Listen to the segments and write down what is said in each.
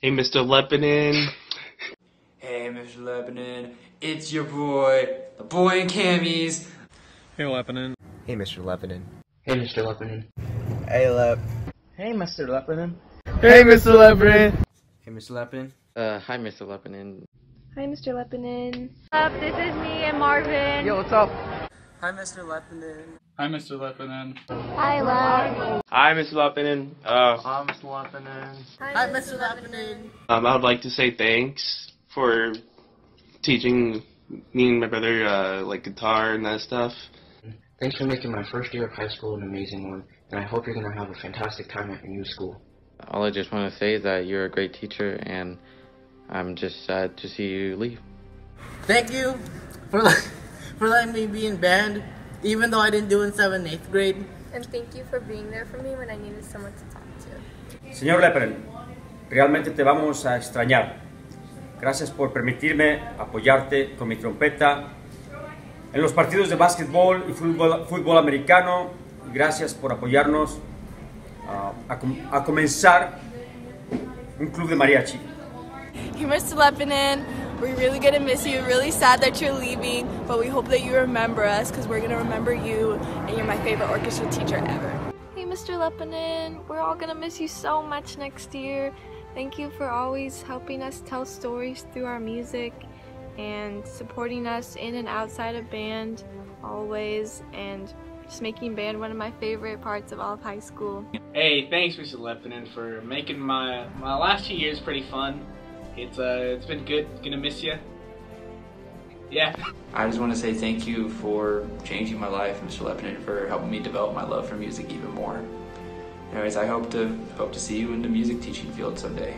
Hey, Mr. Leppanen. Hey, Mr. Leppanen, it's your boy, the boy in camis. Hey, Leppanen. Hey, Mr. Leppanen. Hey, Mr. Leppanen. Hey, Lep. Hey, Mr. Leppanen. Hey, Mr. Leppanen. Hey, Mr. Leppanen. Uh, hi, Mr. Leppanen. Hi, Mr. Leppanen. Up, this is me and Marvin. Yo, what's up? Hi, Mr. Leppanen. Hi, Mr. Leppanen. Hi, love. Hi, Mr. Leppanen. Uh, Hi, Mr. Leppanen. Hi, Mr. Leppanen. um, I would like to say thanks for teaching me and my brother uh, like guitar and that stuff. Thanks for making my first year of high school an amazing one, and I hope you're going to have a fantastic time at your new school. All I just want to say is that you're a great teacher, and I'm just sad to see you leave. Thank you for let- for letting me be in band, even though I didn't do in seventh and eighth grade. And thank you for being there for me when I needed someone to talk to. Señor Lepperen, realmente te vamos a extrañar. Gracias por permitirme apoyarte con mi trompeta en los partidos de básquetbol y fútbol, fútbol americano. Gracias por apoyarnos ah, a, com- a comenzar un club de mariachi. Mr. Lebanon, we're really gonna miss you. Really sad that you're leaving, but we hope that you remember us because we're gonna remember you, and you're my favorite orchestra teacher ever. Hey, Mr. Leppanen. We're all gonna miss you so much next year. Thank you for always helping us tell stories through our music and supporting us in and outside of band always and just making band one of my favorite parts of all of high school. Hey, thanks, Mr. Leppanen, for making my my last two years pretty fun. It's uh, it's been good. Gonna miss you. Yeah. I just want to say thank you for changing my life, Mr. Leppanen, for helping me develop my love for music even more. Anyways, I hope to hope to see you in the music teaching field someday.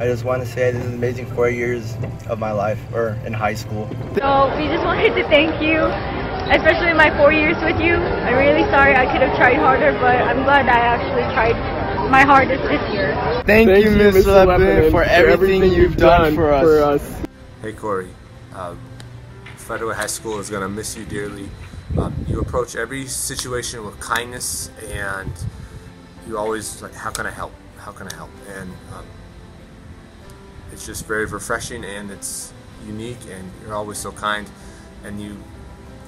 I just want to say this is an amazing four years of my life, or in high school. So we just wanted to thank you, especially my four years with you. I'm really sorry I could have tried harder, but I'm glad I actually tried my hardest this year. Thank, you, Mr. Leppanen, for everything you've done for us. Hey Corey, um, Federal High School is gonna miss you dearly. Um, you approach every situation with kindness, and you always like, how can I help? How can I help? And um, it's just very refreshing, and it's unique, and you're always so kind, and you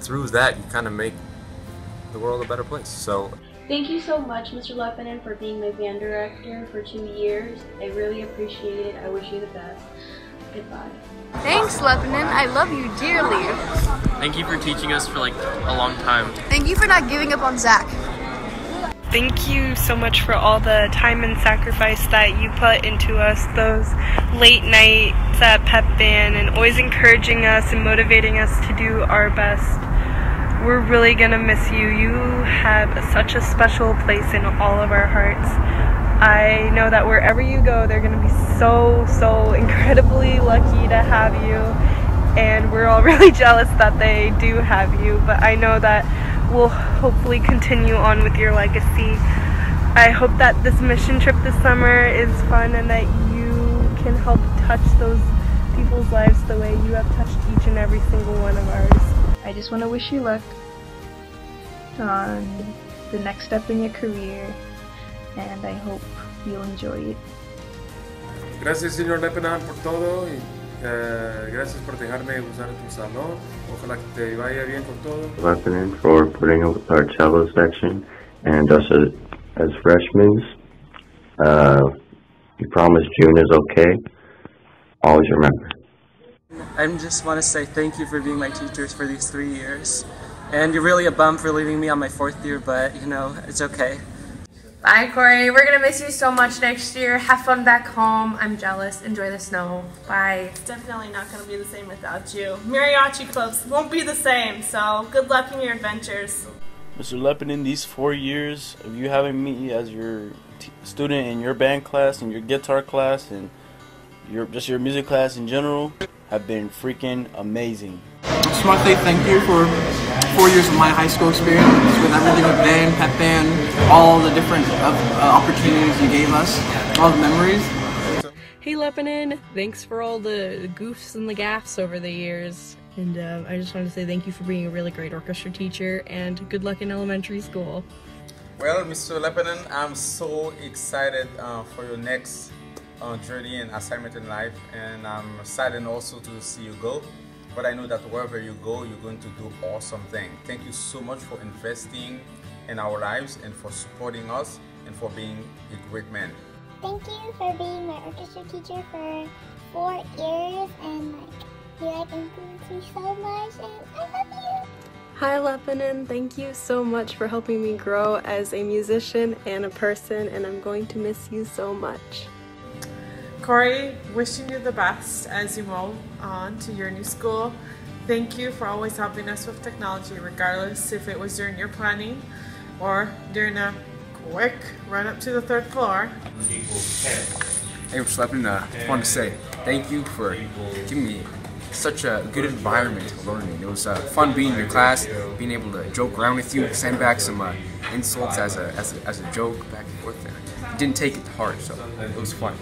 through that you kind of make the world a better place. So Thank you so much, Mr. Leppanen, for being my band director for two years. I really appreciate it. I wish you the best. Goodbye. Thanks, Leppanen. I love you dearly. Thank you for teaching us for like a long time. Thank you for not giving up on Zach. Thank you so much for all the time and sacrifice that you put into us, those late nights at Pep Band, and always encouraging us and motivating us to do our best. We're really gonna miss you. You have such a special place in all of our hearts. I know that wherever you go, they're gonna be so, so incredibly lucky to have you. And we're all really jealous that they do have you, but I know that we'll hopefully continue on with your legacy. I hope that this mission trip this summer is fun and that you can help touch those people's lives the way you have touched each and every single one of ours. I just want to wish you luck on the next step in your career, and I hope you'll enjoy it. Gracias, señor Leppanen, por todo y eh, gracias por dejarme usar tu salón. Ojalá que te vaya bien con todo. Leppanen for putting up our cello section and us as, as freshmen. Uh, we promise June is okay. Always remember. I just want to say thank you for being my teachers for these three years. And you're really a bum for leaving me on my fourth year, but you know, it's okay. Bye, Corey. We're gonna miss you so much next year. Have fun back home. I'm jealous. Enjoy the snow. Bye. It's definitely not going to be the same without you. Mariachi clubs won't be the same, so good luck in your adventures. Mr. Leppin, in these four years of you having me as your t- student in your band class and your guitar class and your just your music class in general have been freaking amazing. I just want to say thank you for four years of my high school experience with everything with band, pep band, all the different uh, uh, opportunities you gave us, all the memories. Hey, Leppanen. Thanks for all the goofs and the gaffs over the years. And uh, I just want to say thank you for being a really great orchestra teacher and good luck in elementary school. Well, Mr. Leppanen, I'm so excited uh, for your next uh, journey and assignment in life, and I'm saddened also to see you go. But I know that wherever you go, you're going to do awesome things. Thank you so much for investing in our lives and for supporting us and for being a great man. Thank you for being my orchestra teacher for four years and like you have influenced me so much and I love you. Hi Leppanen, thank you so much for helping me grow as a musician and a person and I'm going to miss you so much. Corey, wishing you the best as you move on to your new school. Thank you for always helping us with technology, regardless if it was during your planning or during a quick run up to the third floor. Hey, for Leppanen, uh, I want to say thank you for giving me such a good environment to learn in. It was uh, fun being in your class, being able to joke around with you, send back some uh, insults as a, as a as a joke back and forth. I didn't take it to heart, so it was fun.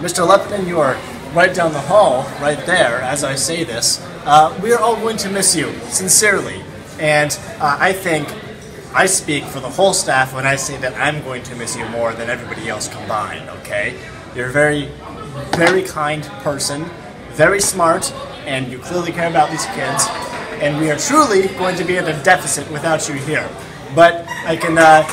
Mr. Lepton, you are right down the hall, right there, as I say this. Uh, we are all going to miss you, sincerely. And uh, I think I speak for the whole staff when I say that I'm going to miss you more than everybody else combined, okay? You're a very, very kind person, very smart, and you clearly care about these kids. And we are truly going to be at a deficit without you here. But I can uh,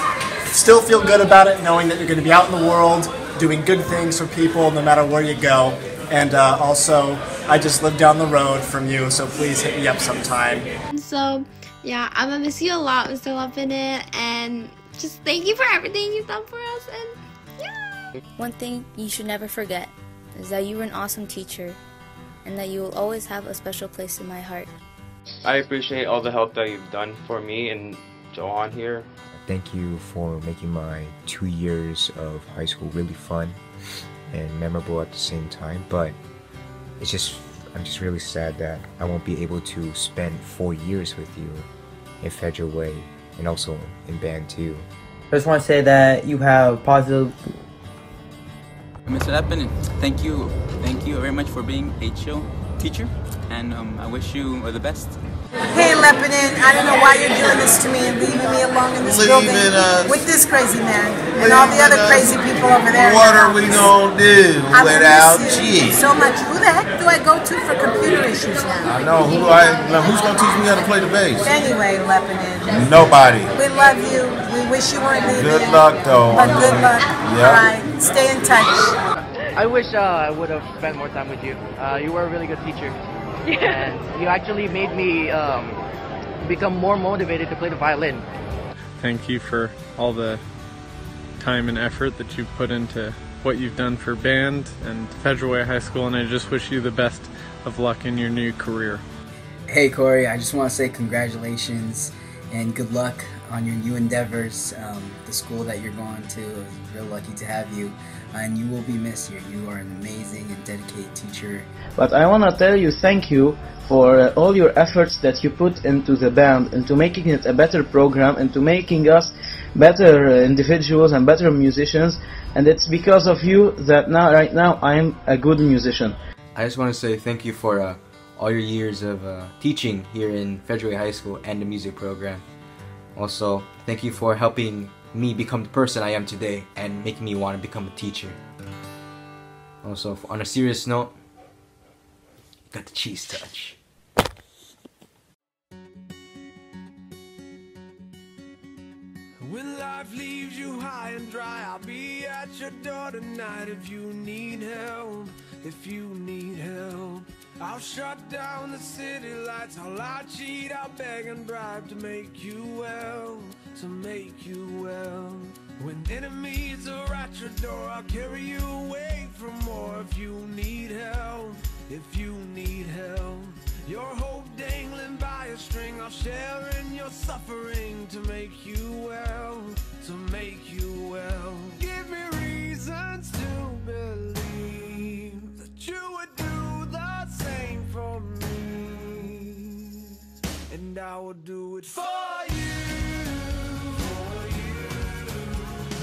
still feel good about it knowing that you're going to be out in the world doing good things for people no matter where you go. And uh, also, I just live down the road from you, so please hit me up sometime. So, yeah, I'm gonna miss you a lot, Mr. Lumpinit, and just thank you for everything you've done for us. And yeah. One thing you should never forget is that you were an awesome teacher, and that you will always have a special place in my heart. I appreciate all the help that you've done for me and Joanne here. Thank you for making my two years of high school really fun and memorable at the same time. But it's just, I'm just really sad that I won't be able to spend four years with you in Federal Way and also in band too. I just want to say that you have positive. Mr. Leppin, thank you, thank you very much for being a chill teacher, and um, I wish you the best. Hey Leppanen, I don't know why you're doing this to me and leaving me alone in this Leaving building us. with this crazy man and all the other us. crazy people over there. What are we gonna do I will without miss you you? So much. Who the heck do I go to for computer issues now? I know who do I. Now who's gonna teach me how to play the bass? Anyway, Leppanen. Nobody. We love you. We wish you weren't leaving. Good luck, though. But good luck. Yep. All right. Stay in touch. I wish uh, I would have spent more time with you. Uh, you were a really good teacher. And you actually made me um, become more motivated to play the violin. Thank you for all the time and effort that you've put into what you've done for band and Federal Way High School, and I just wish you the best of luck in your new career. Hey Corey, I just want to say congratulations and good luck on your new endeavors. Um, the school that you're going to is real lucky to have you, and you will be missed here. You are an amazing and dedicated teacher. But I want to tell you thank you for uh, all your efforts that you put into the band, into making it a better program, into making us better uh, individuals and better musicians. And it's because of you that now, right now, I'm a good musician. I just want to say thank you for uh, all your years of uh, teaching here in Federal Way High School and the music program. Also, thank you for helping me become the person I am today and making me want to become a teacher. Also, on a serious note, got the cheese touch. When life leaves you high and dry, I'll be at your door tonight if you need help. If you need help, I'll shut down the city lights. I'll lie, cheat, I'll beg and bribe to make you well, to make you well. When enemies are at your door, I'll carry you away from more if you need help. If you need help, your hope dangling by a string, I'll share in your suffering to make you well, to make you well. Give me reasons to believe that you and I will do it for you. For you.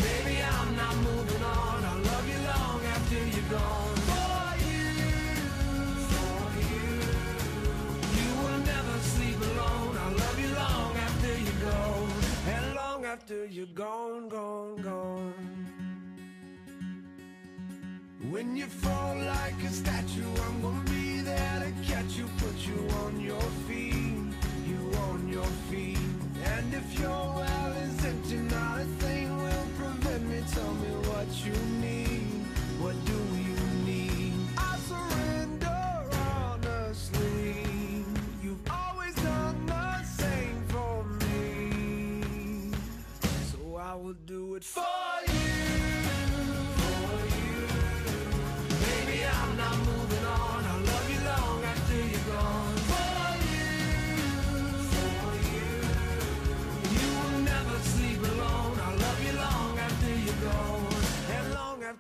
Baby, I'm not moving on. I'll love you long after you're gone. For you. For you. You will never sleep alone. I'll love you long after you're. And long after you're gone, gone, gone. When you fall like a statue, I'm gonna be there to catch you, put you on your feet, feet. And if your well is empty, not a thing will prevent me. Tell me what you need. What do you need? I surrender honestly. You've always done the same for me. So I will do it for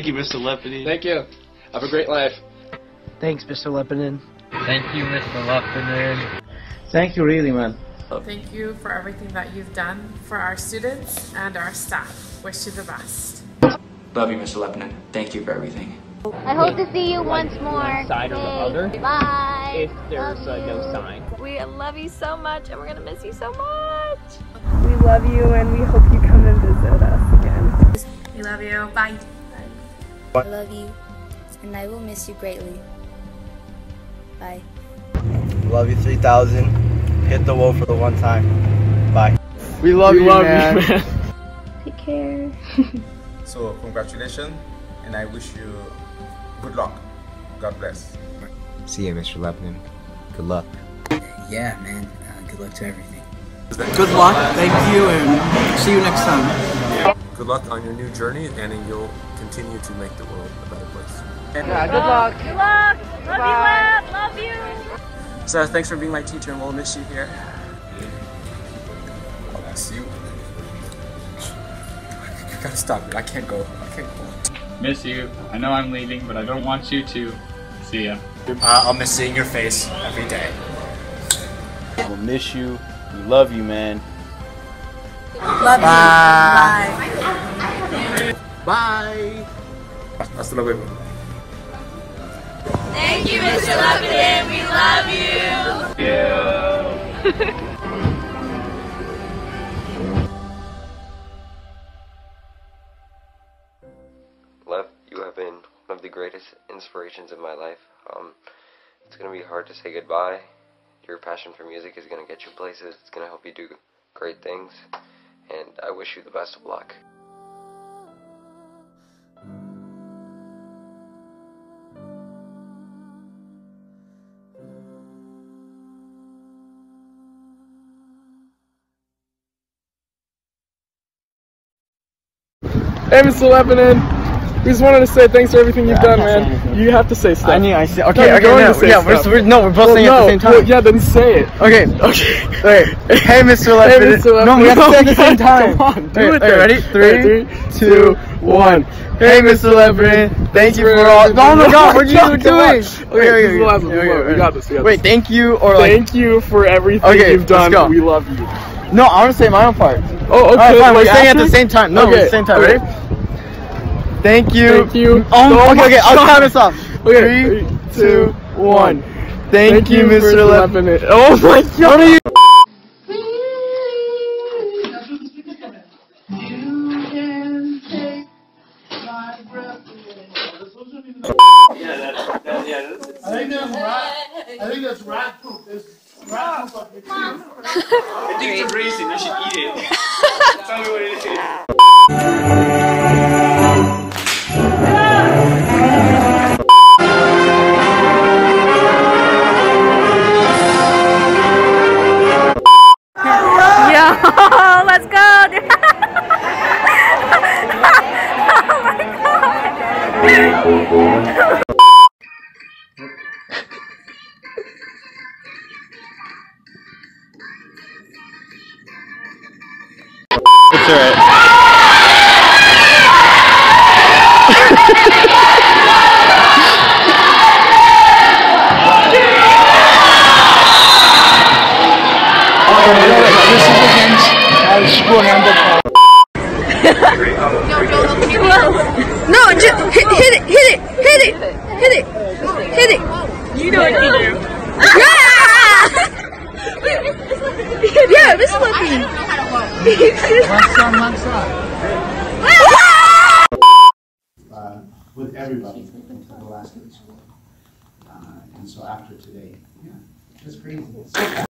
Thank you, Mr. Lepany. Thank you. Have a great life. Thanks, Mr. Leppanen. Thank you, Mr. Lepany. Thank you, really, man. Thank you for everything that you've done for our students and our staff. Wish you the best. Love you, Mr. Leppanen. Thank you for everything. I hope to see you once more. Side or the other. Bye. If there's uh, no sign. We love you so much and we're gonna miss you so much. We love you and we hope you come and visit us again. We love you. Bye. I love you, and I will miss you greatly. Bye. Love you 3000. Hit the wall for the one time. Bye. We love We you, love man. you, man. Take care. So congratulations, and I wish you good luck. God bless. See you, Mr. Leppanen. Good luck. Yeah, man. Uh, good luck to everything. Good luck, thank you, and see you next time. Good luck on your new journey, and you'll continue to make the world a better place. Yeah, good luck. Good luck. Love you, Lab. Love you. So thanks for being my teacher, and we'll miss you here. I'll miss you. I gotta stop it. I can't go. I can't go. Miss you. I know I'm leaving, but I don't want you to. See ya. Uh, I'll miss seeing your face every day. We'll miss you. We love you, man. Love Bye. you. Bye. Bye. Hasta luego. Thank you, Mr. Lepidin. We love you. Lev, you have been one of the greatest inspirations in my life. Um, it's going to be hard to say goodbye. Your passion for music is going to get you places. It's going to help you do great things. And I wish you the best of luck. Hey, Mr. Leppanen. We just wanted to say thanks for everything you've done, man. You have to say stuff. I need. I. No, Okay. you're okay. No, say yeah. We're, we're no. We're both Well, saying no, at the same time. well, yeah, then say it. Okay. Okay. Okay. Hey, Mr. Leppanen. Mr. No, we have to say it at the same time. Come on, do Okay, it okay, ready? Three, Three, two, one. Hey, Mr. Leppanen. Thank you for all. Oh my God! What are you doing? Okay, this is the last one. We got this. We got Wait. this. Thank you or like. Thank you for everything Okay, you've let's done. go. We love you. No, I want to say my own part. Oh, okay. All right, fine. We're saying it at the same time. No, okay. at the same time. okay. Ready? Thank you. Thank you. Oh, okay, okay. I'll count us off. Okay. Three, two, one. one. Thank, you, Mr. Leppanen. Leppanen. Oh my God. I think it's a raisin. You should eat it. Tell me what it is. Uh,